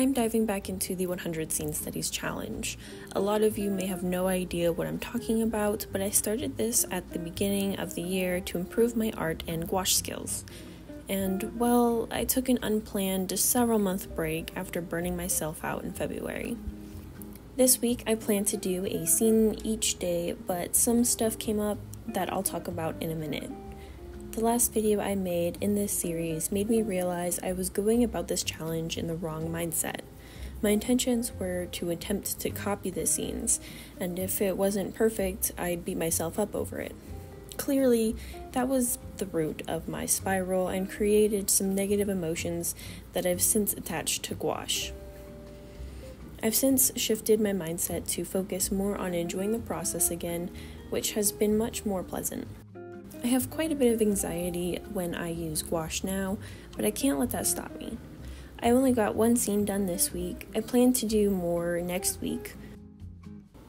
I'm diving back into the 100 Scene Studies Challenge. A lot of you may have no idea what I'm talking about, but I started this at the beginning of the year to improve my art and gouache skills. And, well, I took an unplanned several month break after burning myself out in February. This week I plan to do a scene each day, but some stuff came up that I'll talk about in a minute. The last video I made in this series made me realize I was going about this challenge in the wrong mindset. My intentions were to attempt to copy the scenes, and if it wasn't perfect, I'd beat myself up over it. Clearly, that was the root of my spiral and created some negative emotions that I've since attached to gouache. I've since shifted my mindset to focus more on enjoying the process again, which has been much more pleasant. I have quite a bit of anxiety when I use gouache now, but I can't let that stop me. I only got one scene done this week. I plan to do more next week.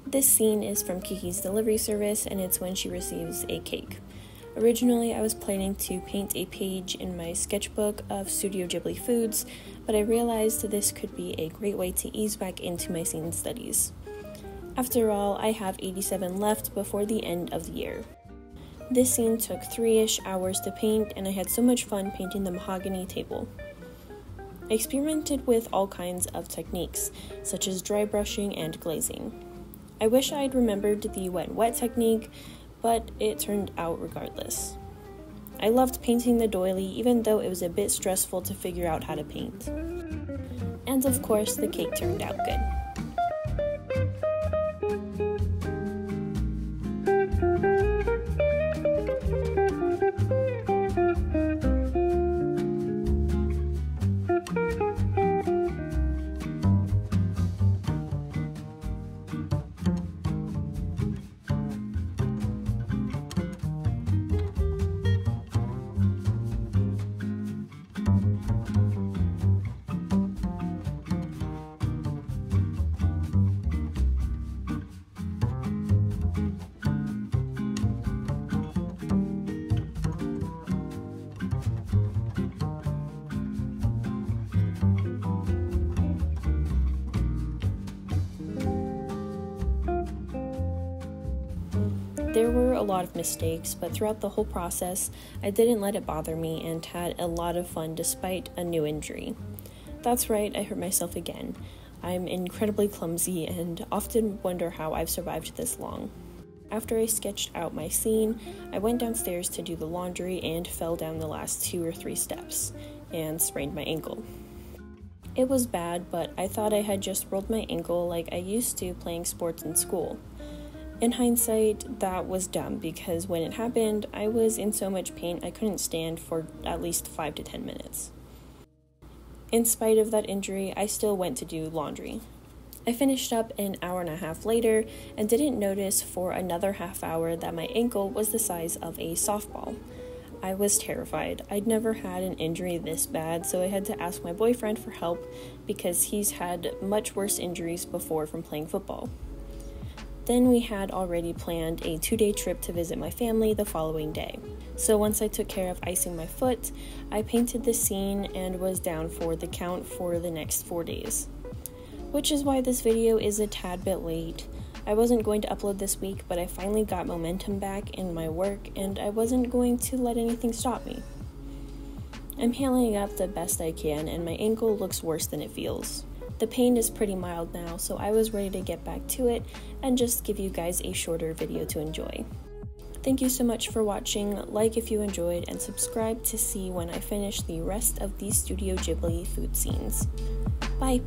This scene is from Kiki's delivery service and it's when she receives a cake. Originally, I was planning to paint a page in my sketchbook of Studio Ghibli foods, but I realized this could be a great way to ease back into my scene studies. After all, I have 87 left before the end of the year. This scene took three ish hours to paint, and I had so much fun painting the mahogany table. I experimented with all kinds of techniques, such as dry brushing and glazing. I wish I had remembered the wet and wet technique, but it turned out regardless. I loved painting the doily, even though it was a bit stressful to figure out how to paint. And of course, the cake turned out good. thank you There were a lot of mistakes, but throughout the whole process, I didn't let it bother me and had a lot of fun despite a new injury. That's right, I hurt myself again. I'm incredibly clumsy and often wonder how I've survived this long. After I sketched out my scene, I went downstairs to do the laundry and fell down the last two or three steps and sprained my ankle. It was bad, but I thought I had just rolled my ankle like I used to playing sports in school. In hindsight, that was dumb because when it happened, I was in so much pain I couldn't stand for at least 5 to 10 minutes. In spite of that injury, I still went to do laundry. I finished up an hour and a half later and didn't notice for another half hour that my ankle was the size of a softball. I was terrified. I'd never had an injury this bad, so I had to ask my boyfriend for help because he's had much worse injuries before from playing football. Then we had already planned a two day trip to visit my family the following day. So once I took care of icing my foot, I painted the scene and was down for the count for the next four days. Which is why this video is a tad bit late. I wasn't going to upload this week, but I finally got momentum back in my work and I wasn't going to let anything stop me. I'm healing up the best I can, and my ankle looks worse than it feels. The pain is pretty mild now, so I was ready to get back to it and just give you guys a shorter video to enjoy. Thank you so much for watching, like if you enjoyed, and subscribe to see when I finish the rest of these Studio Ghibli food scenes. Bye!